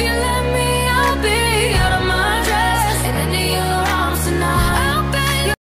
if you